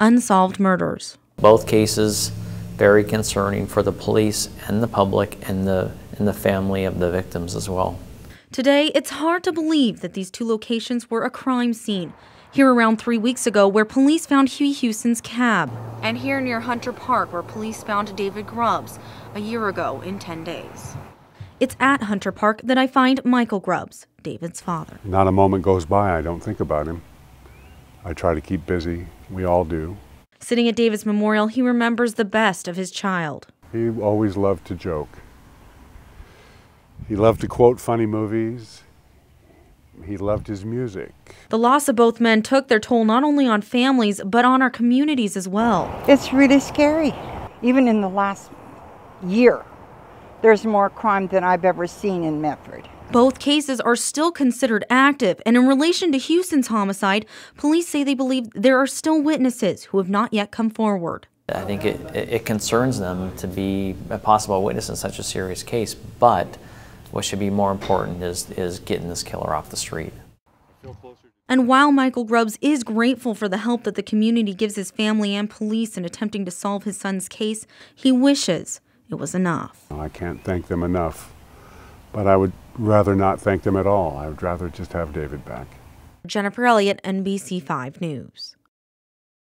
unsolved murders. Both cases very concerning for the police and the public and the and the family of the victims as well. Today, it's hard to believe that these two locations were a crime scene. Here around three weeks ago, where police found Huey Houston's cab. And here near Hunter Park, where police found David Grubbs a year ago in 10 days. It's at Hunter Park that I find Michael Grubbs, David's father. Not a moment goes by I don't think about him. I try to keep busy. We all do. Sitting at David's memorial, he remembers the best of his child. He always loved to joke. He loved to quote funny movies. He loved his music. The loss of both men took their toll not only on families, but on our communities as well. It's really scary. Even in the last year, there's more crime than I've ever seen in Medford. Both cases are still considered active, and in relation to Houston's homicide, police say they believe there are still witnesses who have not yet come forward. I think it, it concerns them to be a possible witness in such a serious case, but what should be more important is, is getting this killer off the street. And while Michael Grubbs is grateful for the help that the community gives his family and police in attempting to solve his son's case, he wishes it was enough. I can't thank them enough, but I would rather not thank them at all. I would rather just have David back. Jennifer Elliott, NBC5 News.